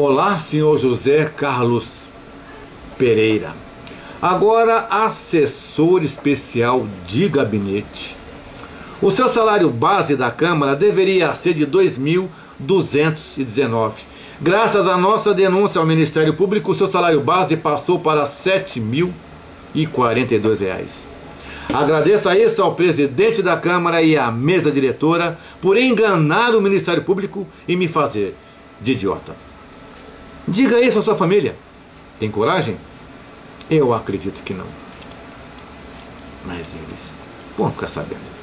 Olá, senhor José Carlos Pereira. Agora, assessor especial de gabinete. O seu salário base da Câmara deveria ser de 2.219. Graças à nossa denúncia ao Ministério Público, o seu salário base passou para R$ 7.042. Agradeço a isso ao presidente da Câmara e à mesa diretora por enganar o Ministério Público e me fazer de idiota. Diga isso à sua família. Tem coragem? Eu acredito que não. Mas eles vão ficar sabendo.